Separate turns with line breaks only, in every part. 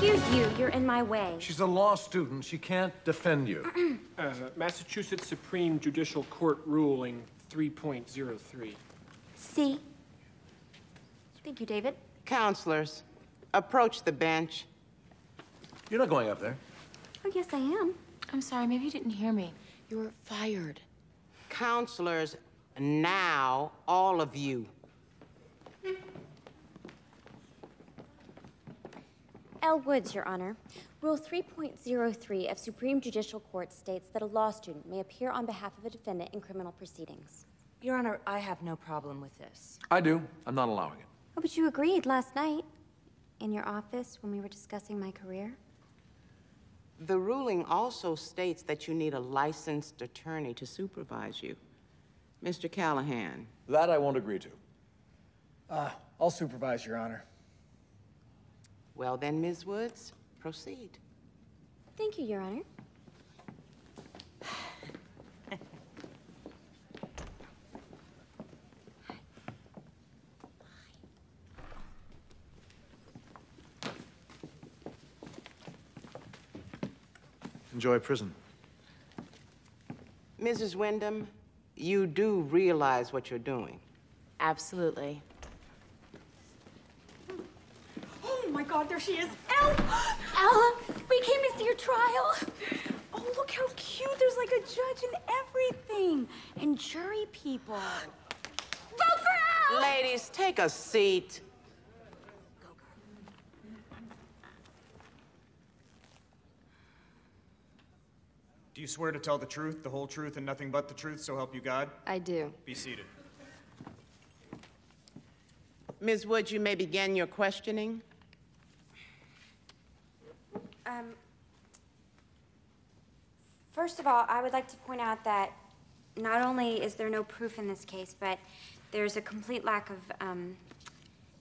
Excuse you, you're in my way.
She's a law student. She can't defend you.
Uh, Massachusetts Supreme Judicial Court ruling 3.03.
See? Thank you, David.
Counselors, approach the bench.
You're not going up there.
Oh, yes, I am.
I'm sorry, maybe you didn't hear me. You were fired.
Counselors, now, all of you.
Elle Woods, Your Honor. Rule 3.03 of Supreme Judicial Court states that a law student may appear on behalf of a defendant in criminal proceedings.
Your Honor, I have no problem with this.
I do. I'm not allowing it.
Oh, but you agreed last night in your office when we were discussing my career.
The ruling also states that you need a licensed attorney to supervise you. Mr. Callahan.
That I won't agree to.
Uh, I'll supervise, Your Honor.
Well then, Ms. Woods, proceed.
Thank you, Your Honor.
Enjoy prison.
Mrs. Wyndham, you do realize what you're doing.
Absolutely.
Oh my God, there she is. Elle! Ella, we came to see your trial. Oh, look how cute. There's like a judge and everything. And jury people. Vote for Elle!
Ladies, take a seat.
Do you swear to tell the truth, the whole truth, and nothing but the truth, so help you God?
I do.
Be seated.
Ms. Woods, you may begin your questioning.
Um, first of all, I would like to point out that not only is there no proof in this case, but there's a complete lack of um,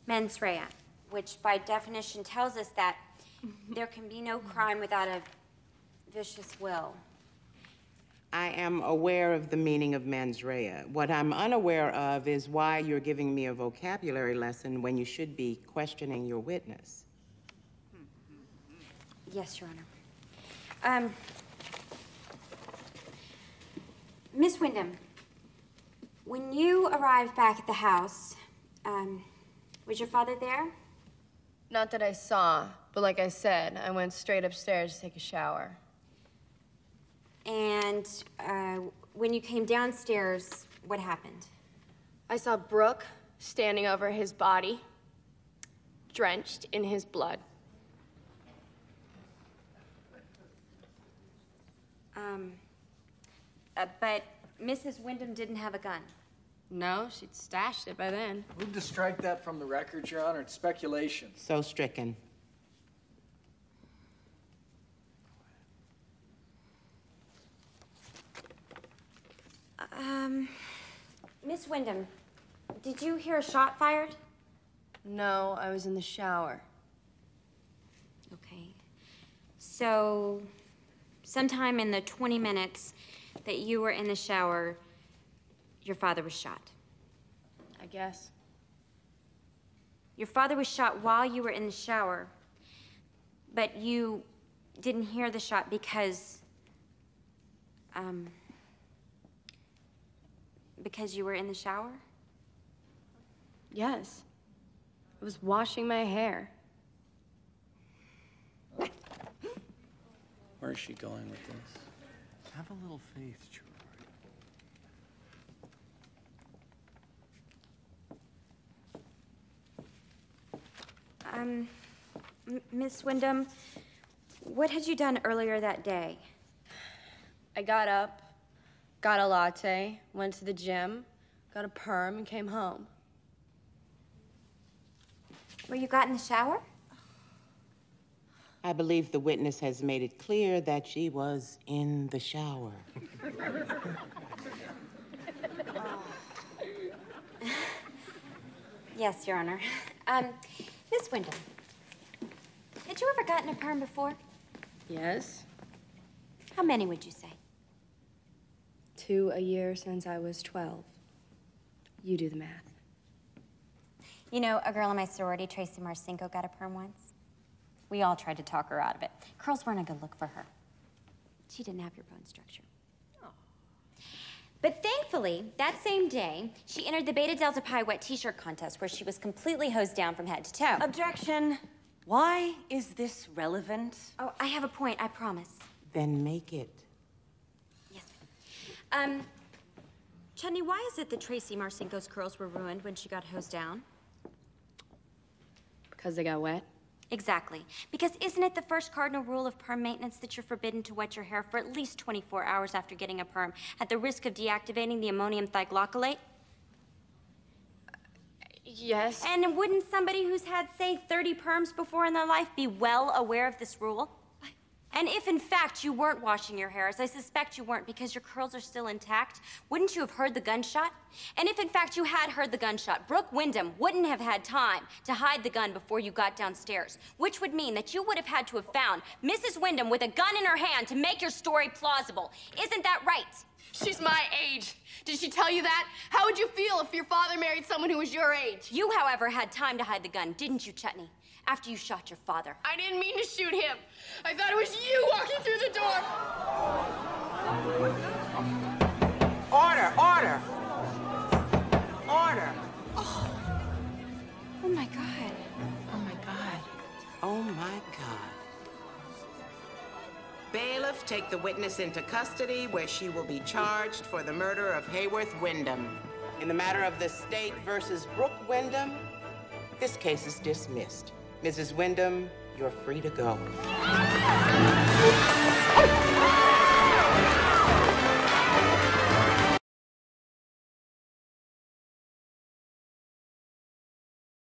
mens rea, which by definition tells us that there can be no crime without a vicious will.
I am aware of the meaning of mens rea. What I'm unaware of is why you're giving me a vocabulary lesson when you should be questioning your witness.
Yes, Your Honor. Um, Miss Wyndham, when you arrived back at the house, um, was your father there?
Not that I saw, but like I said, I went straight upstairs to take a shower.
And uh, when you came downstairs, what happened?
I saw Brooke standing over his body, drenched in his blood.
Um, uh, but Mrs. Wyndham didn't have a gun.
No, she'd stashed it by then.
Move to strike that from the record, Your Honor. It's speculation.
So stricken.
Um, Miss Wyndham, did you hear a shot fired?
No, I was in the shower.
Okay. So, sometime in the 20 minutes that you were in the shower, your father was shot.
I guess.
Your father was shot while you were in the shower, but you didn't hear the shot because, um, because you were in the shower?
Yes. I was washing my hair.
Where is she going with this?
Have a little faith, George.
Um, Miss Wyndham, what had you done earlier that day?
I got up, got a latte, went to the gym, got a perm, and came home.
Well, you got in the shower?
I believe the witness has made it clear that she was in the shower.
Yes, Your Honor. Um, Miss Wyndham, had you ever gotten a perm before?
Yes.
How many would you say?
Two a year since I was 12. You do the math.
You know, a girl in my sorority, Tracy Marcinko, got a perm once. We all tried to talk her out of it. Curls weren't a good look for her. She didn't have your bone structure. Oh. But thankfully, that same day, she entered the Beta Delta Pi wet t-shirt contest where she was completely hosed down from head to toe.
Objection. Why is this relevant?
oh, I have a point, I promise.
Then make it.
Yes. Um, Chutney, why is it that Tracy Marcinko's curls were ruined when she got hosed down?
Because they got wet.
Exactly. Because isn't it the first cardinal rule of perm maintenance that you're forbidden to wet your hair for at least 24 hours after getting a perm at the risk of deactivating the ammonium thioglycolate?
Yes.
And wouldn't somebody who's had, say, 30 perms before in their life be well aware of this rule? And if in fact you weren't washing your hair, as I suspect you weren't because your curls are still intact, wouldn't you have heard the gunshot? And if in fact you had heard the gunshot, Brooke Wyndham wouldn't have had time to hide the gun before you got downstairs, which would mean that you would have had to have found Mrs. Wyndham with a gun in her hand to make your story plausible. Isn't that right?
She's my age. Did she tell you that? How would you feel if your father married someone who was your age?
You, however, had time to hide the gun, didn't you, Chutney? After you shot your father.
I didn't mean to shoot him. I thought it was
Bailiff, take the witness into custody where she will be charged for the murder of Hayworth Wyndham. In the matter of the state versus Brooke Wyndham, this case is dismissed. Mrs. Wyndham, you're free to go.